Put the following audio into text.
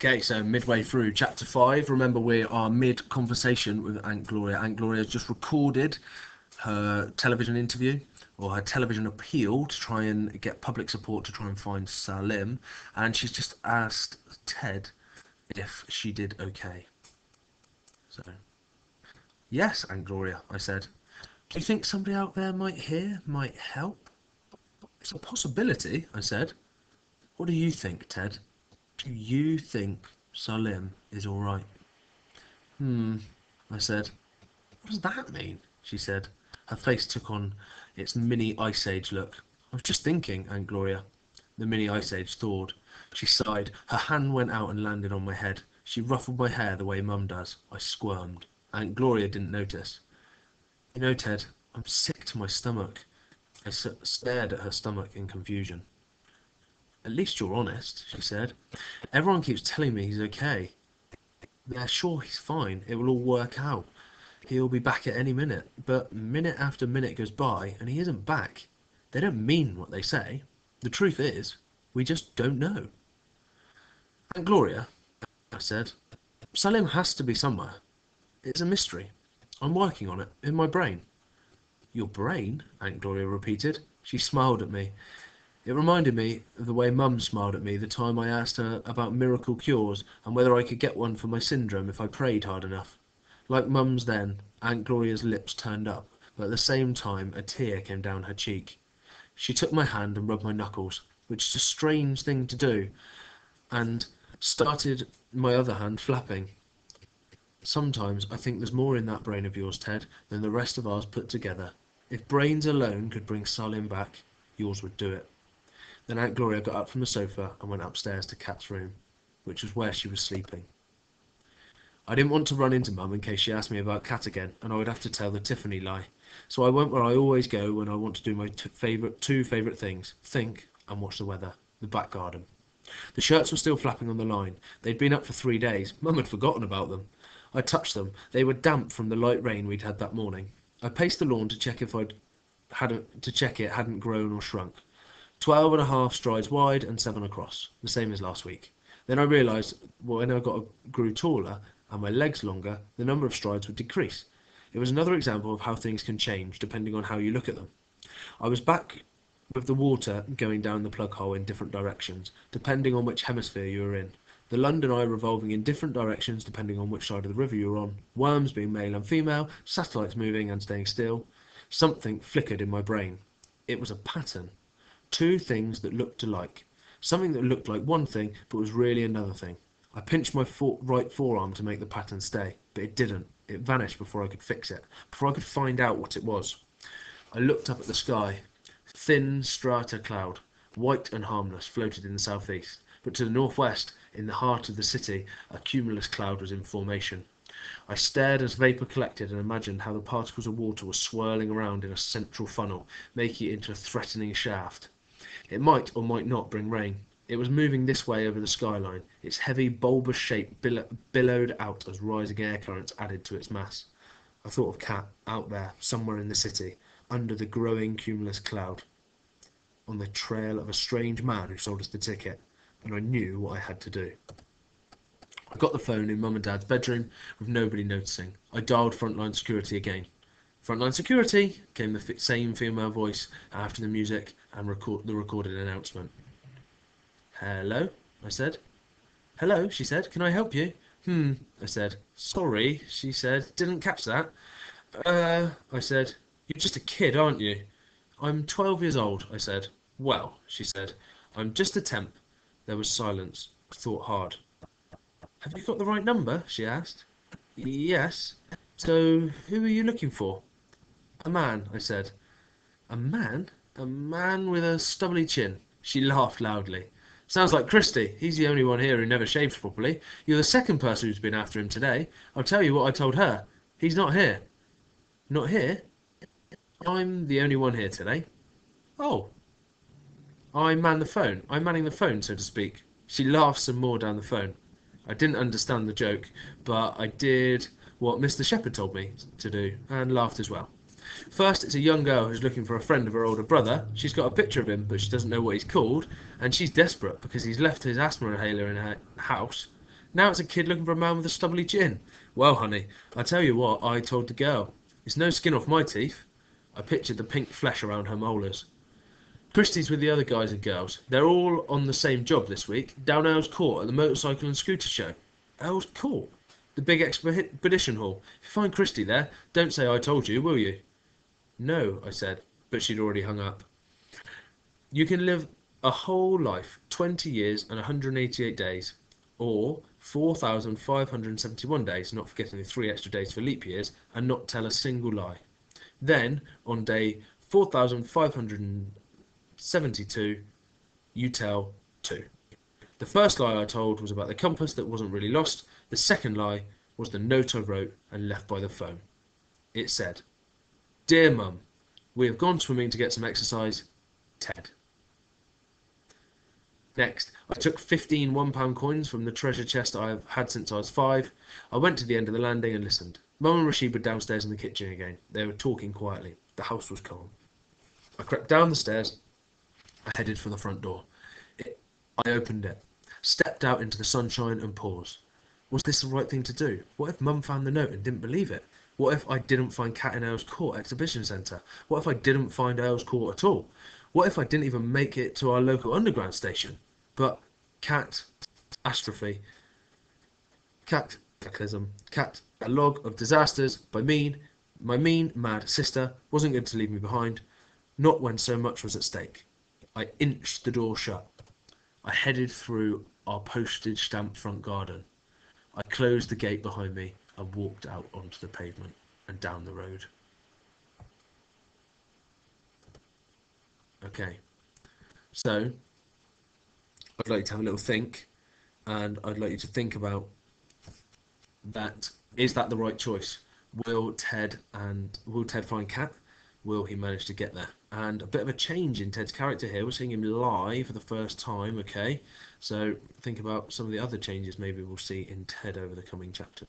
Okay, so midway through chapter five, remember we are mid conversation with Aunt Gloria. Aunt Gloria has just recorded her television interview or her television appeal to try and get public support to try and find Salim, and she's just asked Ted if she did okay. So, yes, Aunt Gloria, I said. Do you think somebody out there might hear, might help? It's a possibility, I said. What do you think, Ted? Do you think Salim is all right? Hmm, I said. What does that mean? She said. Her face took on its mini ice age look. I was just thinking, Aunt Gloria. The mini ice age thawed. She sighed. Her hand went out and landed on my head. She ruffled my hair the way Mum does. I squirmed. Aunt Gloria didn't notice. You know, Ted, I'm sick to my stomach. I stared at her stomach in confusion. At least you're honest, she said. Everyone keeps telling me he's okay. They're sure he's fine. It will all work out. He'll be back at any minute. But minute after minute goes by and he isn't back. They don't mean what they say. The truth is, we just don't know. Aunt Gloria, I said, Salim has to be somewhere. It's a mystery. I'm working on it, in my brain. Your brain? Aunt Gloria repeated. She smiled at me. It reminded me of the way Mum smiled at me the time I asked her about miracle cures and whether I could get one for my syndrome if I prayed hard enough. Like Mum's then, Aunt Gloria's lips turned up, but at the same time a tear came down her cheek. She took my hand and rubbed my knuckles, which is a strange thing to do, and started my other hand flapping. Sometimes I think there's more in that brain of yours, Ted, than the rest of ours put together. If brains alone could bring Salim back, yours would do it. Then Aunt Gloria got up from the sofa and went upstairs to Kat's room, which was where she was sleeping. I didn't want to run into Mum in case she asked me about Kat again, and I would have to tell the Tiffany lie. So I went where I always go when I want to do my favorite two favorite things: think and watch the weather. The back garden. The shirts were still flapping on the line. They'd been up for three days. Mum had forgotten about them. I touched them. They were damp from the light rain we'd had that morning. I paced the lawn to check if I'd had to check it hadn't grown or shrunk. Twelve and a half strides wide and seven across, the same as last week. Then I realised when I got grew taller and my legs longer, the number of strides would decrease. It was another example of how things can change depending on how you look at them. I was back with the water going down the plug hole in different directions, depending on which hemisphere you were in. The London Eye revolving in different directions depending on which side of the river you were on. Worms being male and female, satellites moving and staying still. Something flickered in my brain. It was a pattern two things that looked alike. Something that looked like one thing, but was really another thing. I pinched my fore right forearm to make the pattern stay, but it didn't. It vanished before I could fix it, before I could find out what it was. I looked up at the sky. Thin strata cloud, white and harmless, floated in the southeast, but to the northwest, in the heart of the city, a cumulus cloud was in formation. I stared as vapour collected and imagined how the particles of water were swirling around in a central funnel, making it into a threatening shaft. It might or might not bring rain. It was moving this way over the skyline, its heavy bulbous shape billowed out as rising air currents added to its mass. I thought of Kat, out there, somewhere in the city, under the growing cumulus cloud, on the trail of a strange man who sold us the ticket, and I knew what I had to do. I got the phone in Mum and Dad's bedroom with nobody noticing. I dialed frontline security again. Frontline security came the same female voice after the music and record the recorded announcement. Hello, I said. Hello, she said. Can I help you? Hmm, I said. Sorry, she said. Didn't catch that. Uh, I said. You're just a kid, aren't you? I'm 12 years old, I said. Well, she said. I'm just a temp. There was silence. I thought hard. Have you got the right number? she asked. Yes. So, who are you looking for? A man, I said. A man? A man with a stubbly chin. She laughed loudly. Sounds like Christy. He's the only one here who never shaves properly. You're the second person who's been after him today. I'll tell you what I told her. He's not here. Not here? I'm the only one here today. Oh. I man the phone. I'm manning the phone, so to speak. She laughed some more down the phone. I didn't understand the joke, but I did what Mr. Shepherd told me to do, and laughed as well. First, it's a young girl who's looking for a friend of her older brother. She's got a picture of him, but she doesn't know what he's called, and she's desperate because he's left his asthma inhaler in her house. Now it's a kid looking for a man with a stubbly chin. Well, honey, I tell you what I told the girl. It's no skin off my teeth. I pictured the pink flesh around her molars. Christie's with the other guys and girls. They're all on the same job this week, down Earl's Court at the motorcycle and scooter show. Earl's Court? The big expedition hall. If you find Christie there, don't say I told you, will you? No, I said, but she'd already hung up. You can live a whole life, 20 years and 188 days, or 4,571 days, not forgetting the three extra days for leap years, and not tell a single lie. Then, on day 4,572, you tell two. The first lie I told was about the compass that wasn't really lost. The second lie was the note I wrote and left by the phone. It said, Dear Mum, we have gone swimming to get some exercise. Ted. Next, I took 15 one pound coins from the treasure chest I have had since I was five. I went to the end of the landing and listened. Mum and Rashid were downstairs in the kitchen again. They were talking quietly. The house was calm. I crept down the stairs. I headed for the front door. It, I opened it, stepped out into the sunshine and paused. Was this the right thing to do? What if Mum found the note and didn't believe it? What if I didn't find Kat in Earl's Court Exhibition Centre? What if I didn't find Earl's Court at all? What if I didn't even make it to our local underground station? But cat astrophy, cat cataclysm, cat a log of disasters by mean, my mean, mad sister wasn't going to leave me behind, not when so much was at stake. I inched the door shut. I headed through our postage stamped front garden. I closed the gate behind me and walked out onto the pavement and down the road. Okay, so I'd like to have a little think, and I'd like you to think about that. Is that the right choice? Will Ted and will Ted find Kat? Will he manage to get there? And a bit of a change in Ted's character here. We're seeing him live for the first time. Okay, so think about some of the other changes maybe we'll see in Ted over the coming chapter.